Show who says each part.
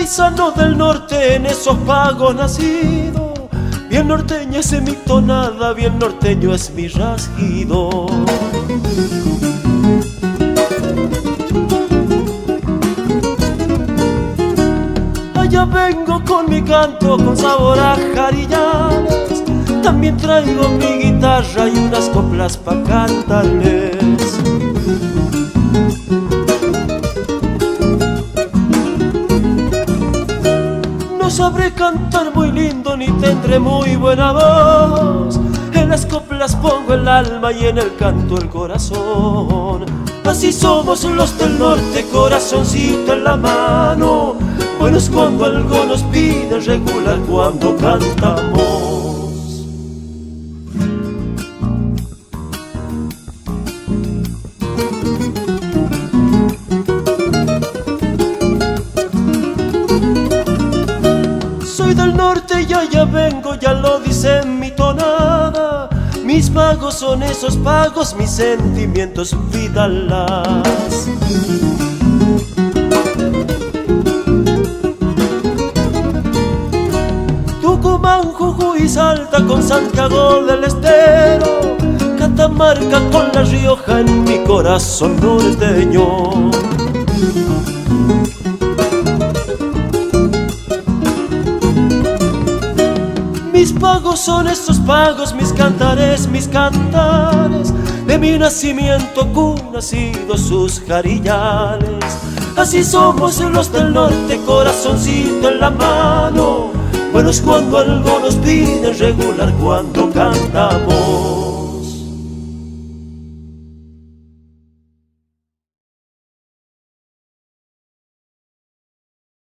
Speaker 1: Paisano del norte en esos pagos nacido, bien norteña es mi tonada, bien norteño es mi rasguido. Allá vengo con mi canto con sabor a jarillanes, también traigo mi guitarra y unas coplas pa' sabré cantar muy lindo ni tendré muy buena voz. En las coplas pongo el alma y en el canto el corazón. Así somos los del norte, corazoncito en la mano. Bueno es cuando algo nos pide regular cuando cantamos. Ya vengo, ya lo dice mi tonada. Mis pagos son esos pagos, mis sentimientos vidalas. Tucumán, Jujuy, Salta con Santiago del Estero. Catamarca con La Rioja en mi corazón norteño. Pagos son estos pagos, mis cantares, mis cantares, de mi nacimiento nacido sus jarillales. Así somos los del norte, corazoncito en la mano. Bueno es cuando algo nos pide regular cuando cantamos.